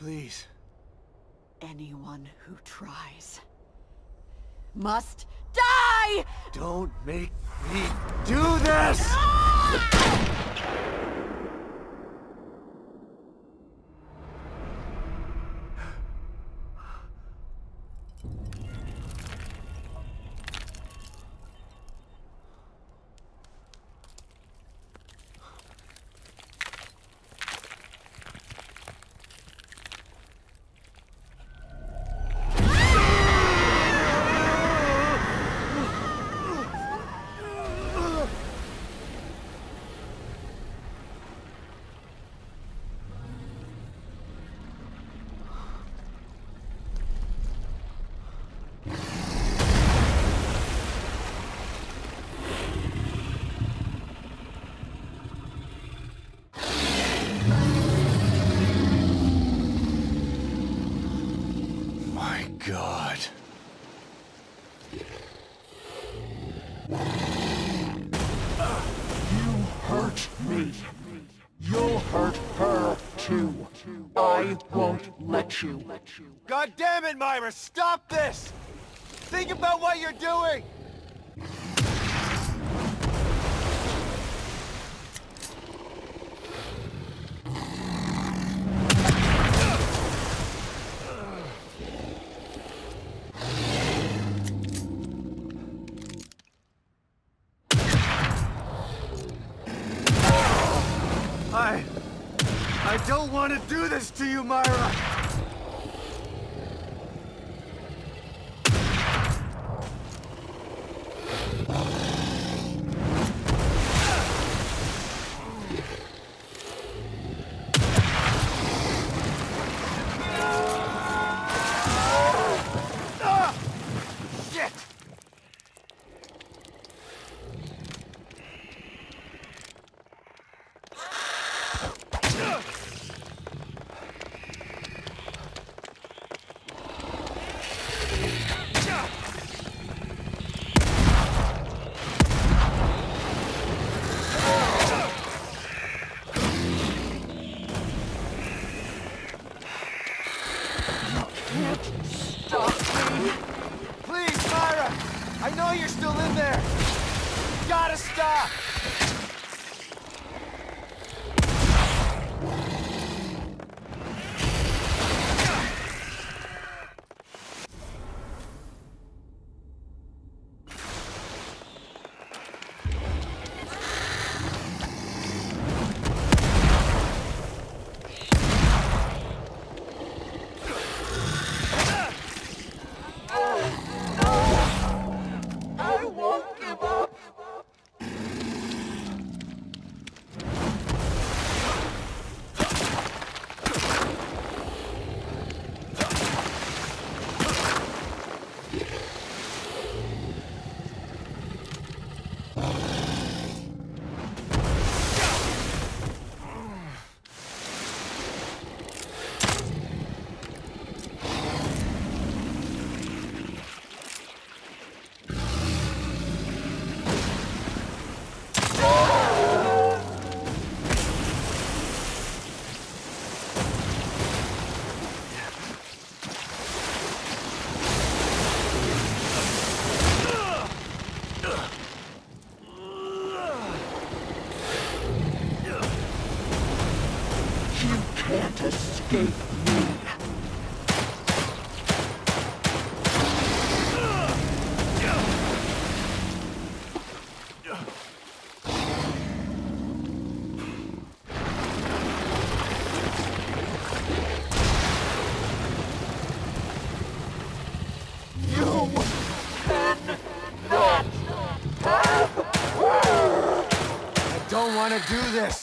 Please. Anyone who tries must die! Don't make me do this! My god. You hurt me. You'll hurt her, too. I won't let you. God damn it, Myra! Stop this! Think about what you're doing! I... I to do this to you, Myra! Know you're still in there! Gotta stop! You can't escape me. I don't want to do this!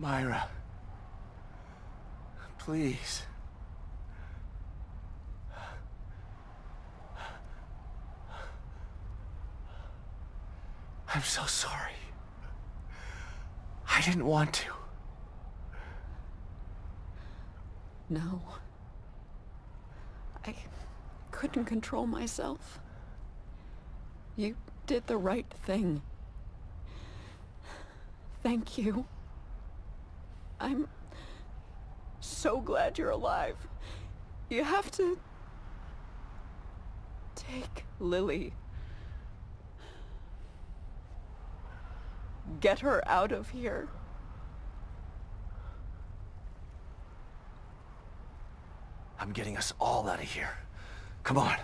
Myra, please. I'm so sorry. I didn't want to. No. I couldn't control myself. You did the right thing. Thank you. I'm so glad you're alive. You have to... take Lily. Get her out of here. I'm getting us all out of here. Come on.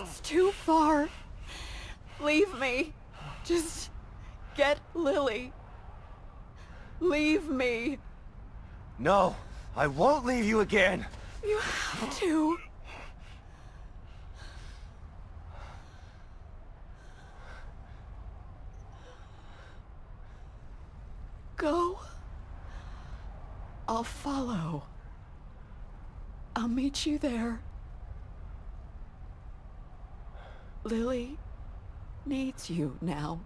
It's too far. Leave me. Just get Lily. Leave me. No, I won't leave you again. You have to. Go. I'll follow. I'll meet you there. Lily needs you now.